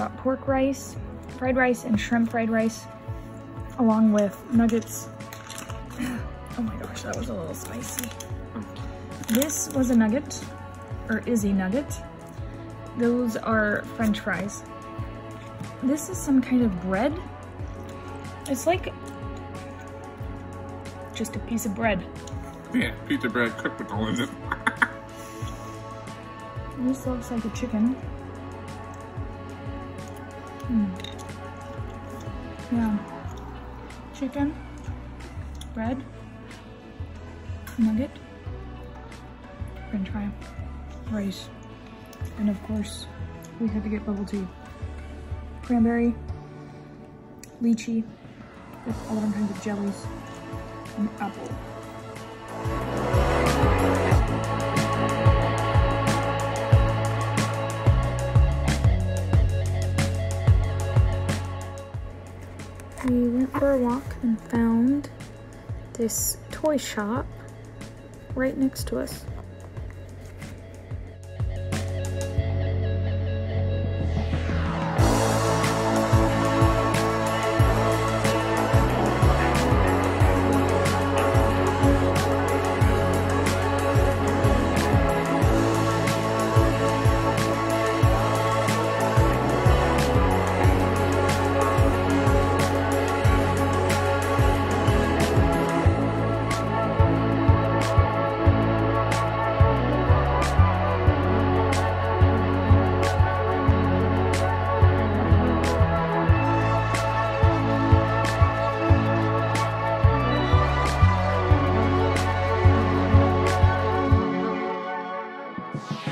Got pork rice, fried rice, and shrimp fried rice, along with nuggets. Oh my gosh, that was a little spicy. This was a nugget, or is a nugget. Those are french fries. This is some kind of bread. It's like just a piece of bread. Yeah, pizza bread cooked with all of it. This looks like a chicken. Hmm. Yeah. Chicken, bread, nugget, french fry, rice, and of course, we had to get bubble tea. Cranberry, lychee, with all different kinds of jellies, and apple. We went for a walk and found this toy shop right next to us. Bye.